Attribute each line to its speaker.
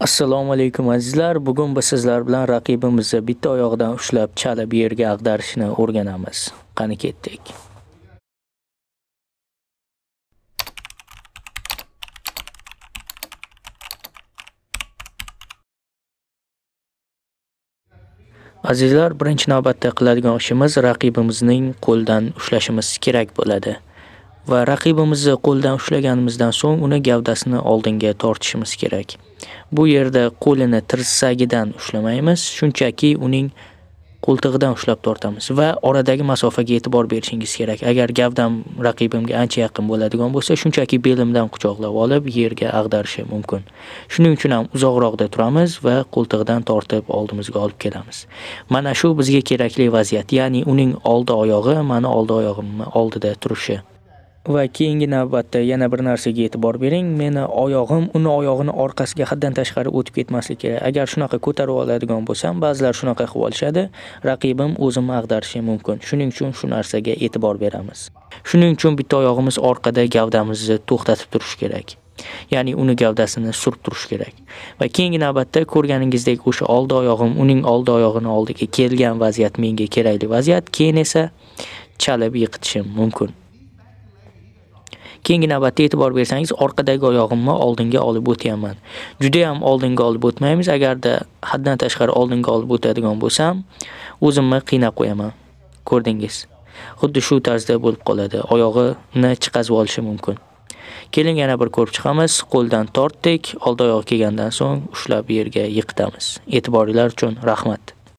Speaker 1: Assalomu alaykum azizlar. Bugun biz sizlar bilan raqibimizni bitta oyog'idan ushlab chalib yerga ag'darishni o'rganamiz. Qani ketdik. Azizlar, birinchi navbatda qiladigan ishimiz raqibimizning qo'ldan ushlashimiz kerak bo'ladi. Va raqibimizni qo'ldan ushlaganimizdan so'ng uni gavdasini oldinga tortishimiz kerak. Bu yerda qo'lini tirsagidan ushlamaymiz, shunchaki uning qo'ltig'idan ushlab tortamiz va oradagi masofaga e'tibor berishingiz kerak. Agar gavdam raqibimga ancha yaqin bo'ladigan bo'lsa, shunchaki belimdan quchoqlab olib yerga ag'darishi mumkin. Shuning uchun ham uzoqroqda turamiz va qo'ltig'idan tortib oldimizga olib kelamiz. Mana shu bizga kerakli vaziyat, ya'ni uning oldi oyog'i meni oldi oyog'imni oldida turishi. Va keyingi navbatda yana bir narsaga e'tibor bering. Meni oyog'im uni oyog'ini orqasiga haddan tashqari o'tib ketmasligi kerak. Agar shunaqa ko'tarib oladigan bo'lsam, ba'zilar shunaqa qilib olishadi. Raqibim o'zimni ag'darishi mumkin. Shuning uchun shu narsaga e'tibor beramiz. Shuning uchun bitta oyog'imiz orqada gavdamizni to'xtatib turish kerak. Ya'ni uni gavdasini surib turish kerak. Va keyingi navbatda ko'rganingizdek o'sha oldi oyog'im uning oldi oyog'ini oldiga kelgan vaziyat menga kerakli vaziyat. Keyin esa chalib yiqitishim mumkin. Keyingi navbatda e'tibor bersangiz, orqadagi oyog'imni oldinga olib o'tyapman. Judayam oldinga olib o'tmaymiz. Agarda haddan tashqari oldinga olib o'tadigan bo'lsam, o'zimni qiynab qo'yaman. Ko'rdingiz? Xuddi shu tarzda bo'lib qoladi. Oyog'ini chiqazib olishi mumkin. Keling yana bir ko'rib chiqamiz. Qo'ldan tortdik, oldi oyoq kelgandan so'ng ushlab yerga yiqitamiz. E'tiboringlar uchun rahmat.